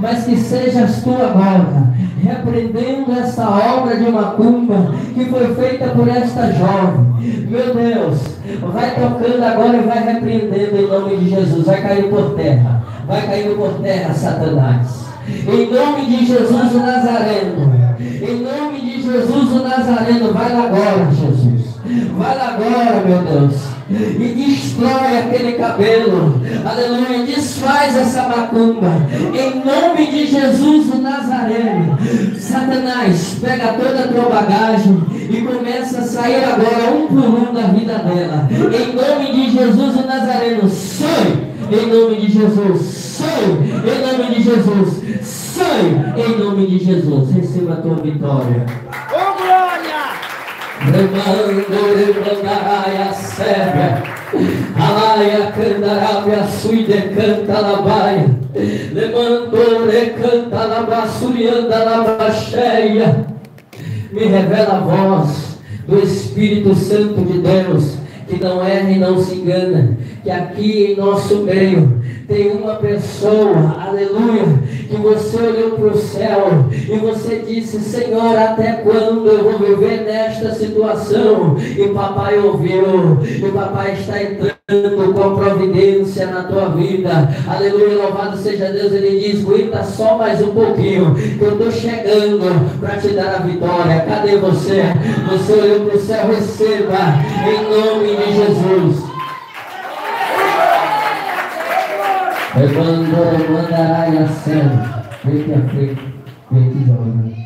mas que sejas tu agora, repreendendo essa obra de macumba que foi feita por esta jovem. Meu Deus, vai tocando agora e vai repreendendo em nome de Jesus. Vai cair por terra, vai cair por terra, Satanás. Em nome de Jesus o Nazareno. Em nome de Jesus o Nazareno. Vai agora, Jesus. Vai agora, meu Deus e destrói aquele cabelo, aleluia, desfaz essa macumba, em nome de Jesus o Nazareno. Satanás, pega toda a tua bagagem e começa a sair agora um por um da vida dela, em nome de Jesus o Nazareno. Sai, em nome de Jesus, sai, em nome de Jesus, sai, em nome de Jesus. Receba a tua vitória. Glória! Remando, remandarai a sébia. Alaia candarabia suide canta labaia. Levantou, recanta labassurianda labacheia. Me revela a voz do Espírito Santo de Deus, que não erra e não se engana, que aqui em nosso meio tem uma pessoa, aleluia, que você olhou para o céu e você disse: Senhor, até quando eu vou viver nesta situação? E papai ouviu, e papai está entrando com providência na tua vida, aleluia, louvado seja Deus. Ele diz: Aguenta só mais um pouquinho, que eu estou chegando para te dar a vitória. Cadê você? Você olhou para o céu, receba em nome de Jesus. Quando mandará a cena, vem que a frente, vem que joga.